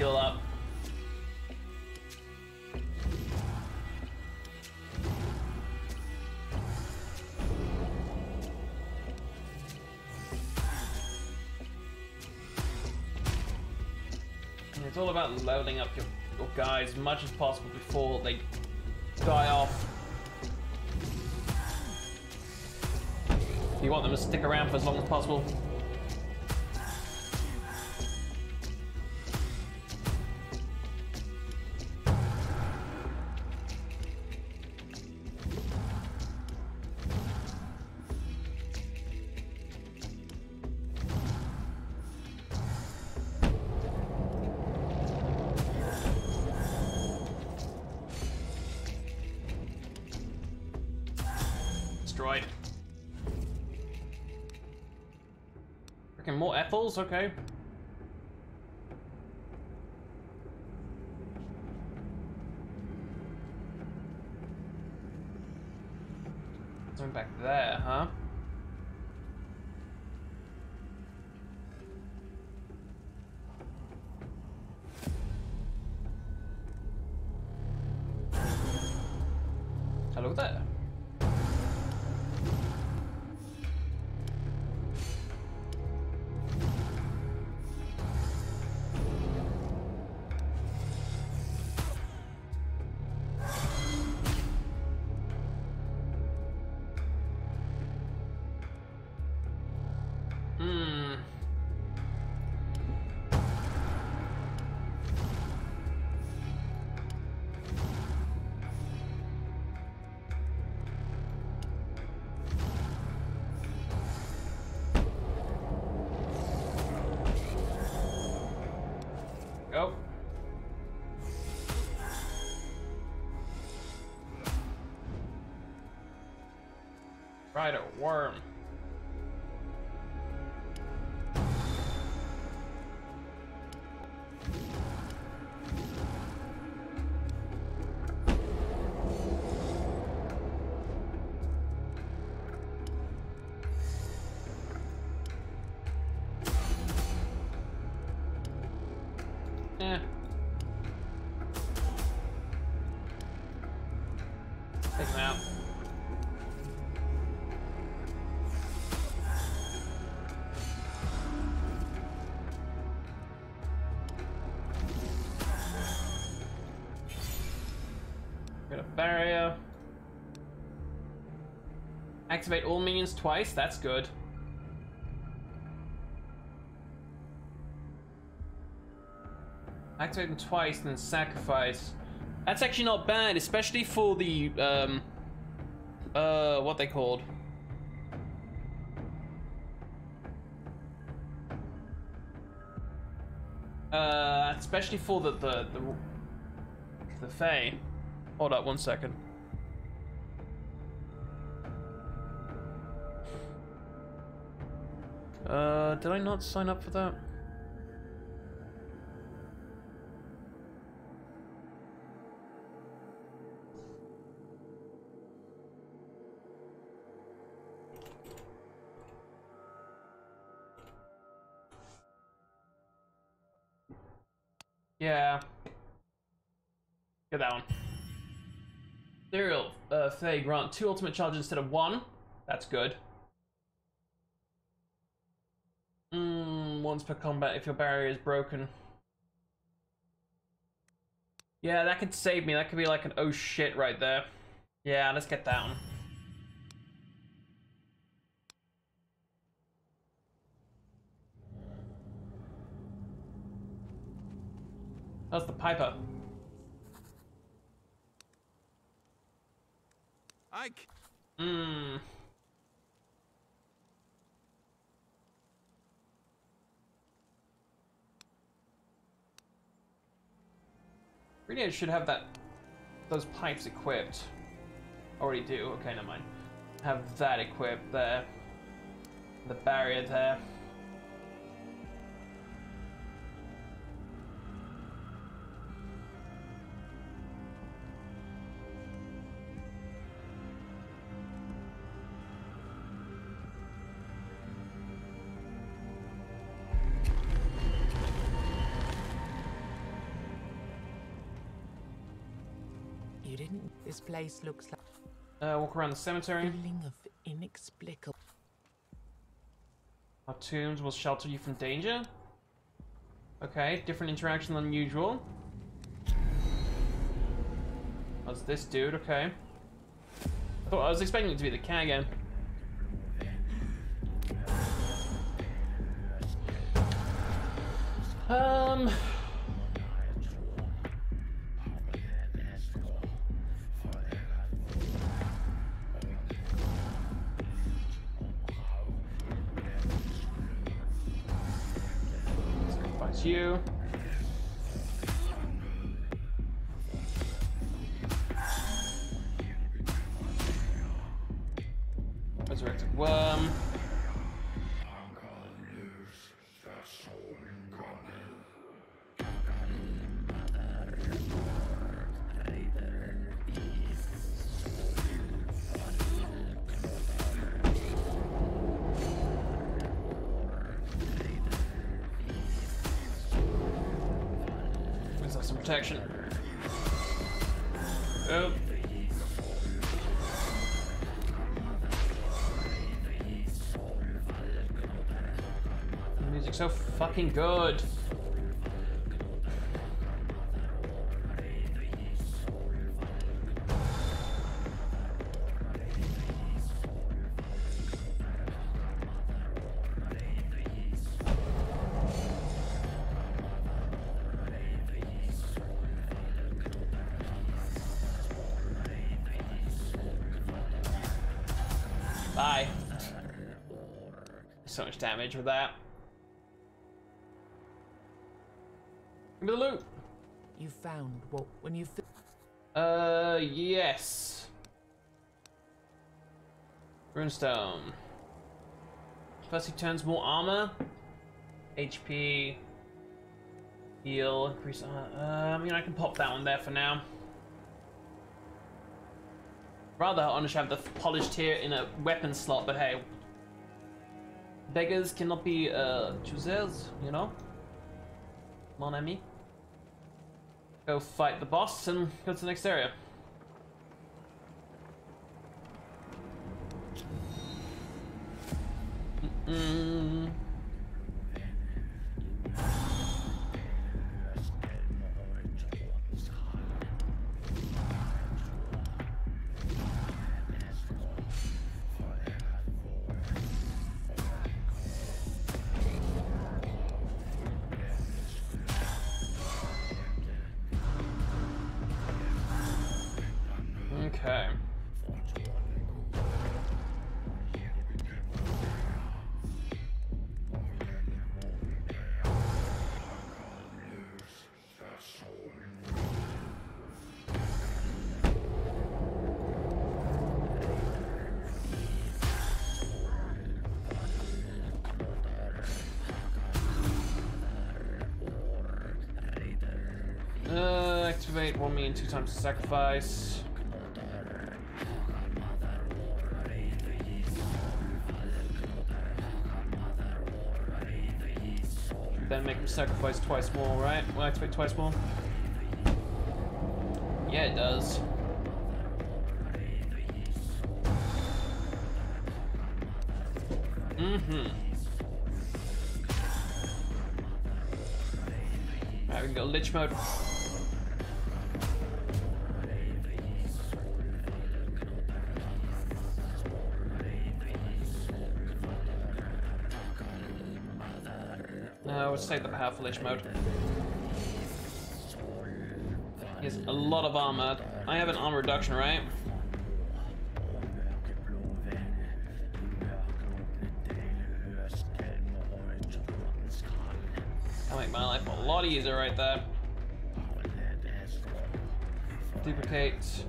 heal up. It's all about leveling up your, your guys as much as possible before they die off. You want them to stick around for as long as possible. Freaking more Ethels? Okay. Going back there, huh? Right, a worm. Activate all minions twice, that's good. Activate them twice and then sacrifice. That's actually not bad, especially for the um uh what they called. Uh especially for the the the, the Fae. Hold up one second. Uh did I not sign up for that? Yeah. Get that one. Serial, uh, Fae grant two ultimate charges instead of one. That's good. Mm, once per combat if your barrier is broken. Yeah, that could save me. That could be like an oh shit right there. Yeah, let's get that one. That's the Piper. Ike! Hmm. I should have that, those pipes equipped. Already do. Okay, never mind. Have that equipped there. The barrier there. You didn't. This place looks like Uh, walk around the cemetery. feeling of inexplicable. Our tombs will shelter you from danger. Okay, different interaction than usual. That's this dude, okay. I thought I was expecting it to be the cat again. Um protection. Oh. The music's so fucking good. Damage with that. Give me the loot. You found what when you. Uh, yes. Runestone. First he turns more armor. HP. Heal. Increase. Uh, uh, I mean, I can pop that one there for now. Rather, I honestly have the polished here in a weapon slot, but hey. Beggars cannot be uh, choosers, you know? Mon ami. Go fight the boss and go to the next area. Mm. Okay. Uh, activate one million two times sacrifice. Sacrifice twice more, right? Will I expect twice more? Yeah, it does. Mm-hmm. Alright, we can go lich mode. Let's take the powerful lich mode. He has a lot of armor. I have an armor reduction, right? That'll make my life a lot easier right there. Duplicate.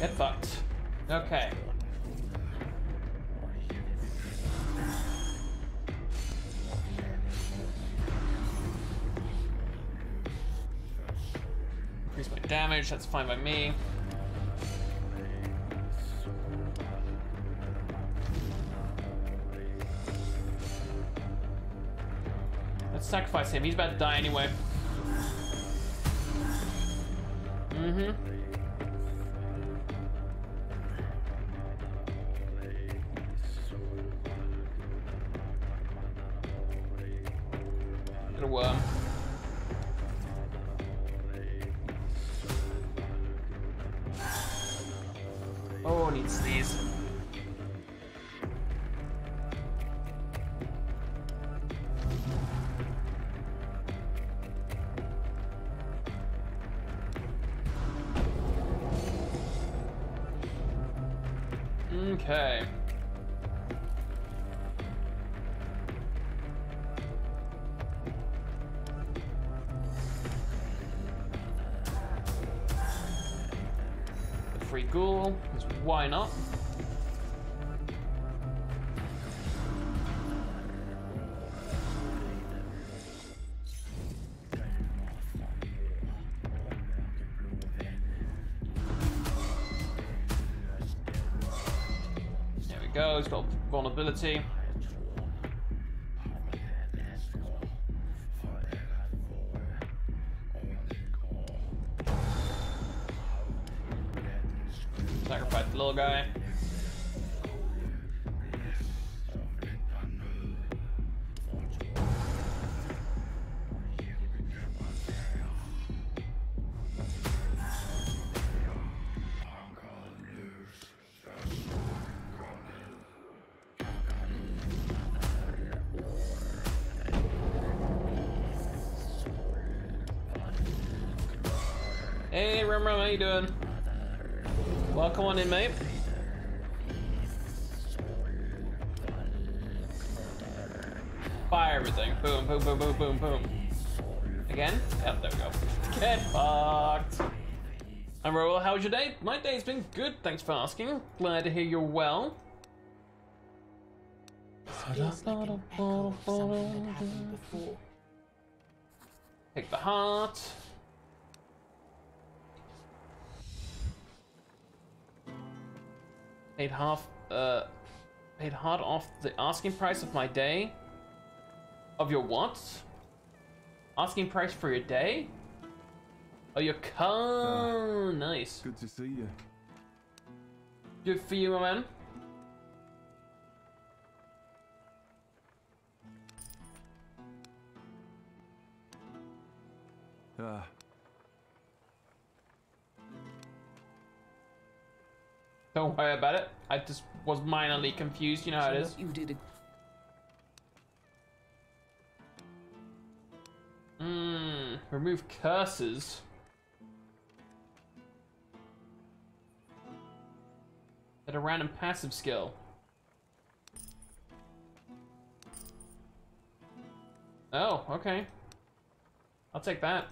Get fucked. Okay. Increase my damage, that's fine by me. Let's sacrifice him, he's about to die anyway. Mm-hmm. Free ghoul, 'cause why not? There we go, he's got vulnerability. Hey, Rum Rum, how you doing? Welcome on in, mate. Fire everything. Boom, boom, boom, boom, boom, boom. Again? Yep, there we go. Get fucked. I'm Roel, how's your day? My day's been good, thanks for asking. Glad to hear you're well. Feels like an echo of something that happened before. Take the heart. Paid half, uh, paid hard off the asking price of my day. Of your what? Asking price for your day? Oh, your car. nice. Good to see you. Good for you, my man. Ah, Don't worry about it. I just was minorly confused. You know how it is. You did Mmm. Remove curses. At a random passive skill. Oh, okay. I'll take that.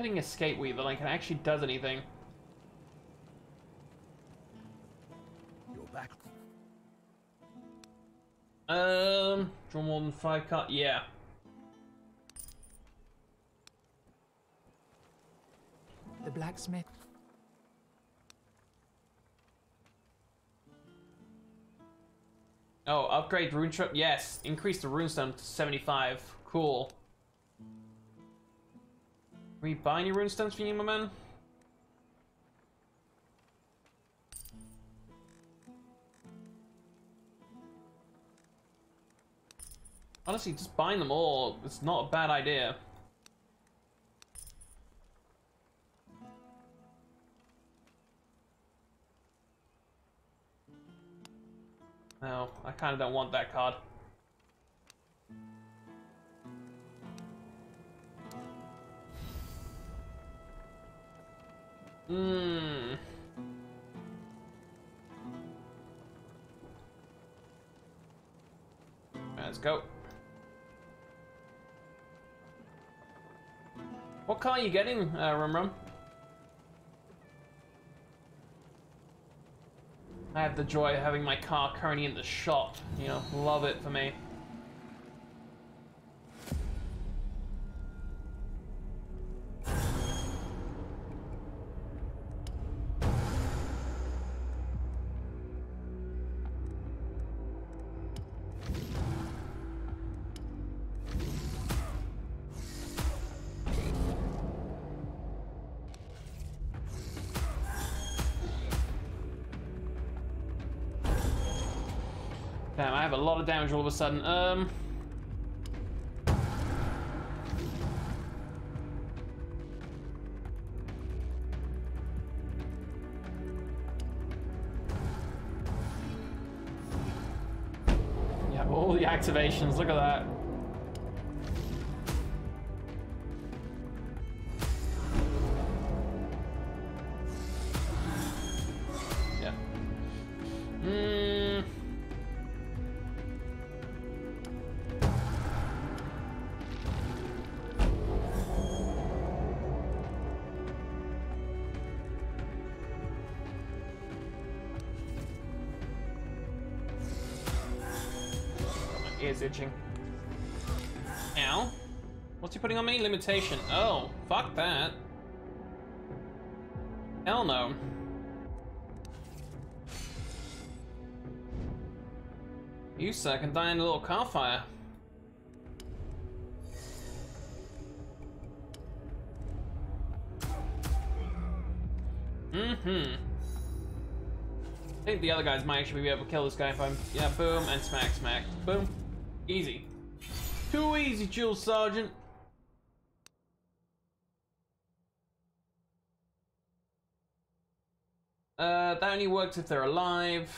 Hitting escape weaver like it actually does anything. you're back. Um, draw more than five card. Yeah. the blacksmith. Oh, upgrade rune trip. Yes, increase the runestone to 75. Cool. We buy any runestones for you, my man? Honestly, just buying them all, it's not a bad idea. No, I kind of don't want that card. Hmm. Let's go. What car are you getting, uh, Rum Rum? I have the joy of having my car currently in the shop. You know, love it for me. Damage all of a sudden. Um. Yeah, all the activations, look at that. Ear's itching. Ow. What's he putting on me? Limitation. Oh, fuck that. Hell no. You, sir, can die in a little car fire. Mm-hmm. I think the other guys might actually be able to kill this guy if I'm... Yeah, boom, and smack, smack. Boom. Easy. Too easy, Jules Sergeant. Uh, that only works if they're alive.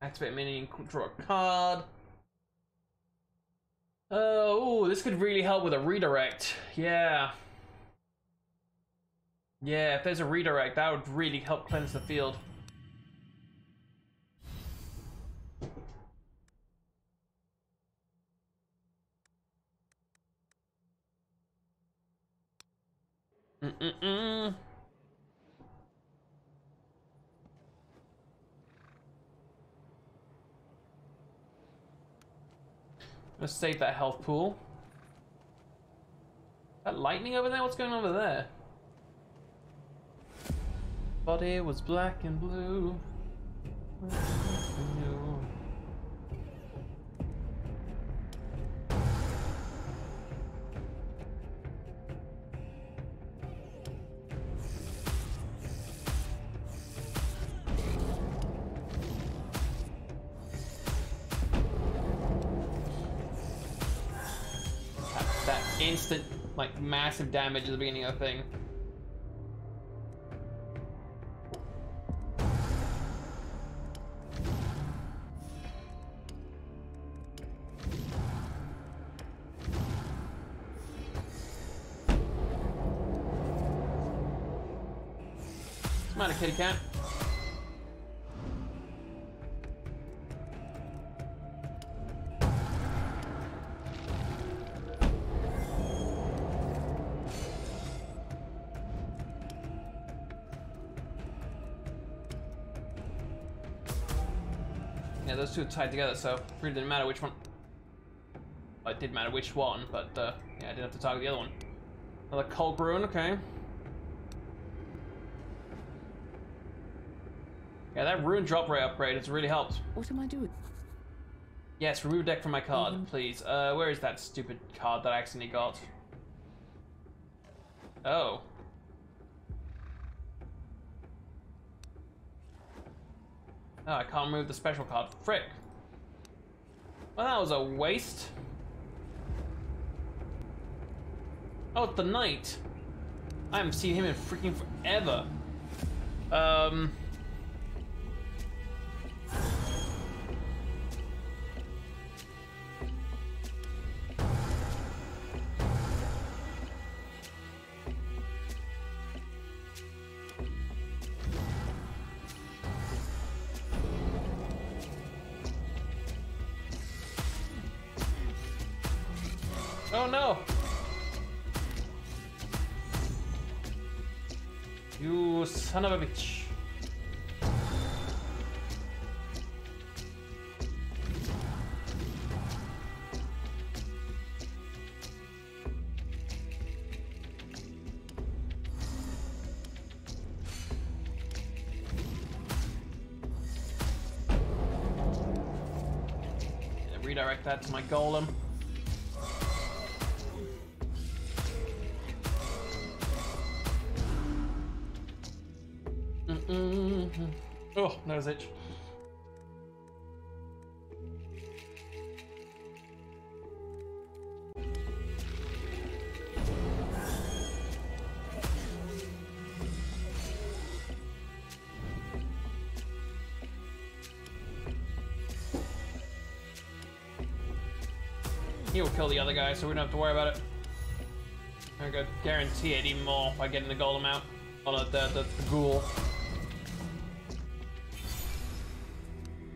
Activate mini and draw a card. Oh, this could really help with a redirect. Yeah. Yeah, if there's a redirect, that would really help cleanse the field. Let's save that health pool. That lightning over there? What's going on over there? Body was black and blue. Instant, like, massive damage at the beginning of the thing. The matter, kitty cat? Two are tied together, so it really didn't matter which one. Well, it did matter which one, but uh, yeah, I didn't have to target the other one. Another Cold Ruin, okay. Yeah, that Rune drop rate upgrade has really helped. What am I doing? Yes, remove deck from my card, please. Uh, where is that stupid card that I accidentally got? Oh. Oh, I can't remove the special card. Frick. Well, that was a waste. Oh, the knight. I haven't seen him in freaking forever. Um. You son of a bitch. Redirect that to my golem. nose itch. He'll kill the other guy, so we don't have to worry about it. I go guarantee it even more by getting the golem out. Oh no, the, the, the ghoul.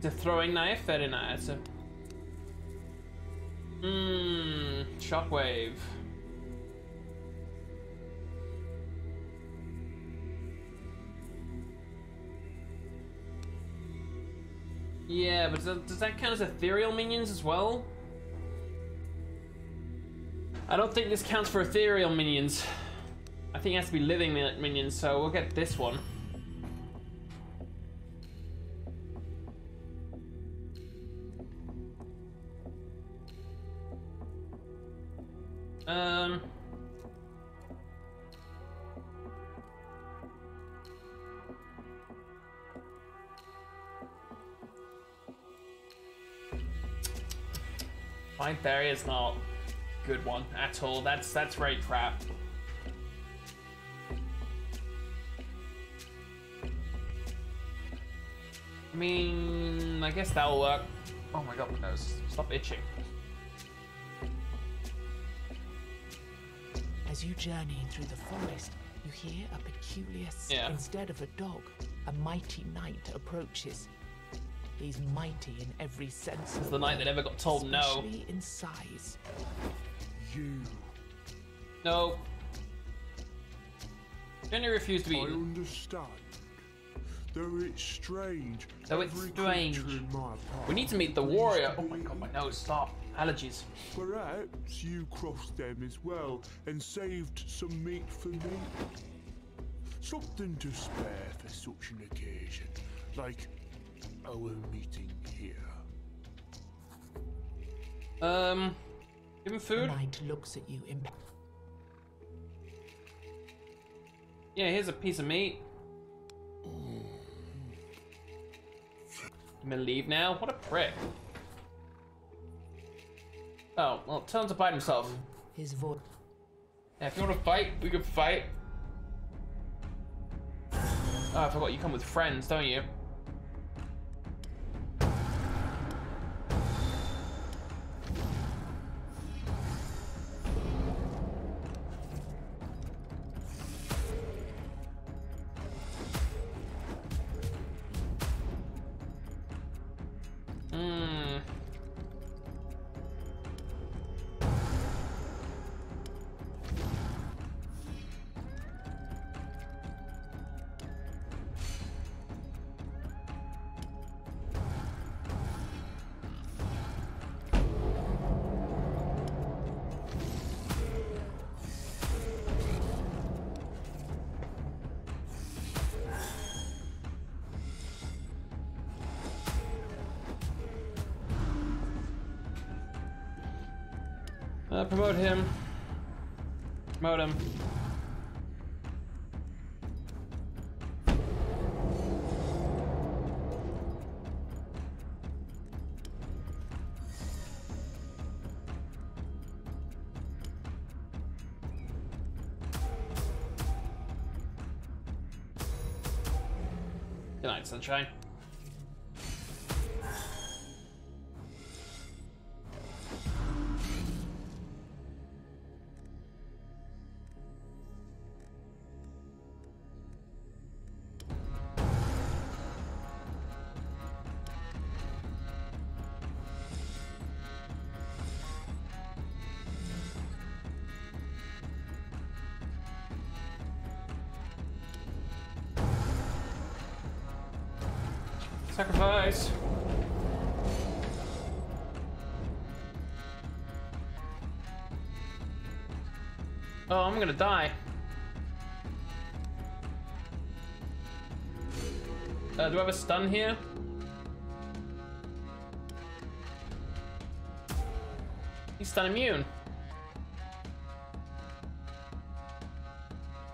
The throwing knife? Very nice. Mmm, shockwave. Yeah, but does, that count as ethereal minions as well? I don't think this counts for ethereal minions. I think it has to be living mi- minions, so we'll get this one. Fine is not a good one at all. That's that's very crap. I mean, I guess that'll work. Oh my god, my nose. Stop itching. As you journey through the forest, you hear a peculiar Yeah. Instead of a dog, a mighty knight approaches. He's mighty in every sense. It's of the night word, that never got told no. especially in size. You. No. Jenny refused to be I understand. Though it's strange. Though it's every strange. creature in my We need to meet the warrior. Oh my god, my nose, stop. Allergies. Perhaps you crossed them as well and saved some meat for me. Something to spare for such an occasion, like our meeting here. Um, give him The food. knight looks at you imp- Yeah, here's a piece of meat. I'm gonna leave now. What a prick. Oh, well, tell him to bite himself. his voice. Yeah, if you want to fight, we could fight. Oh, I forgot you come with friends, don't you? Uh, promote him. Promote him. Good night, sunshine. Sacrifice. Oh, I'm gonna die. Uh, do I have a stun here? He's stun immune.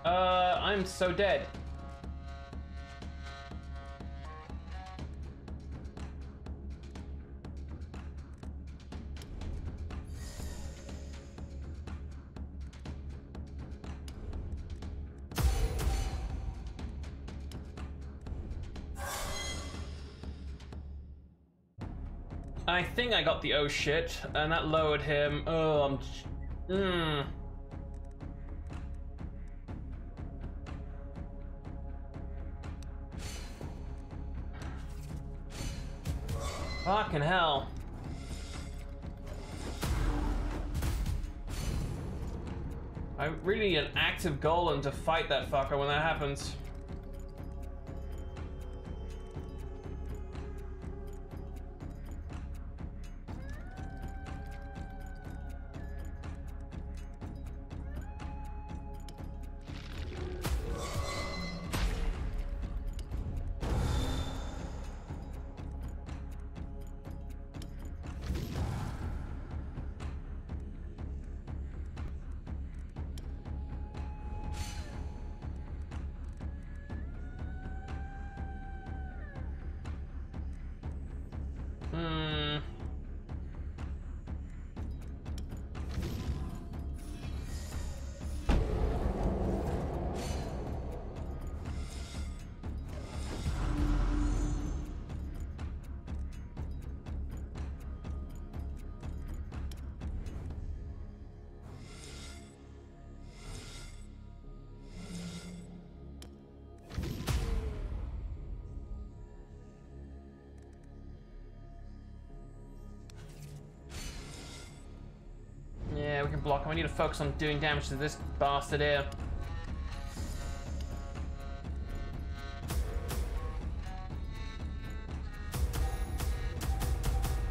Uh, I'm so dead. I I got the oh shit, and that lowered him. Oh, I'm. Mmm. Fucking hell. I really need an active golem to fight that fucker when that happens. Block him. We need to focus on doing damage to this bastard here.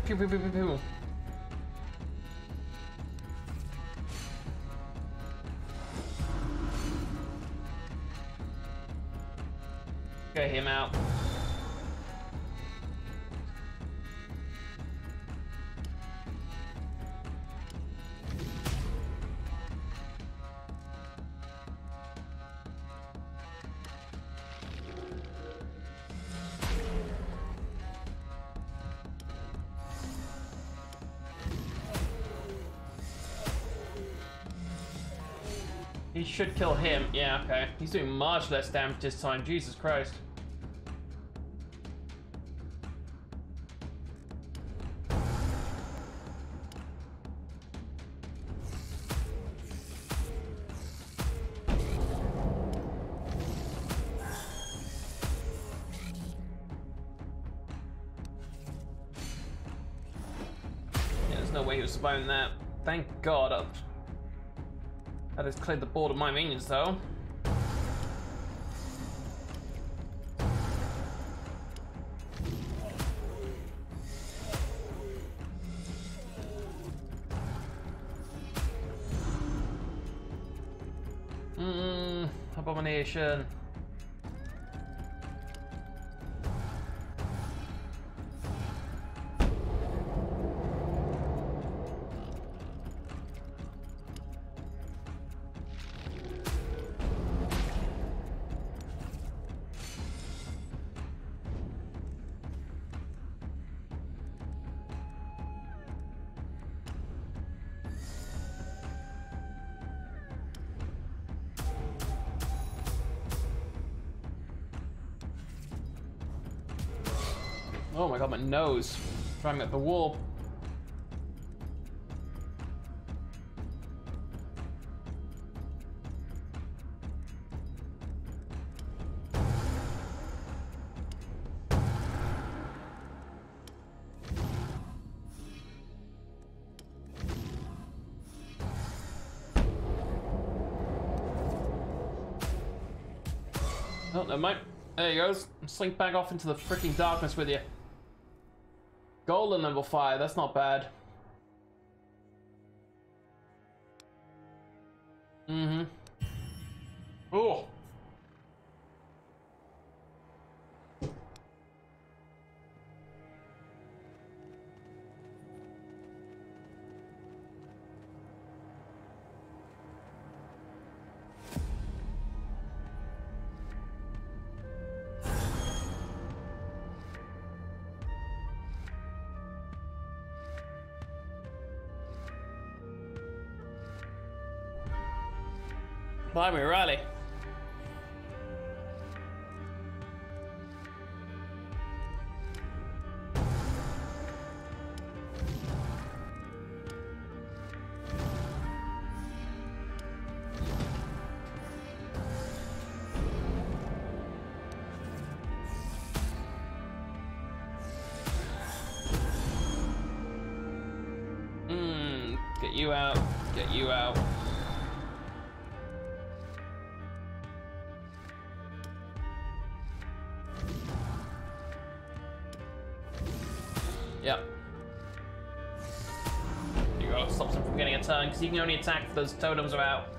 Pew pew pew pew pew. Him out. Should kill him. Yeah, okay. He's doing much less damage this time. Jesus Christ. There's no way he was surviving that. Thank God. That has cleared the board of my minions, though. Mmm, abomination. My nose. Driving at the wall. Oh, never mind. There he goes. Slink back off into the freaking darkness with you. Golden level 5, that's not bad. Mm-hmm. Oh. Blimey, Riley. Hmm, you out, get you out. You can only attack those totems are out.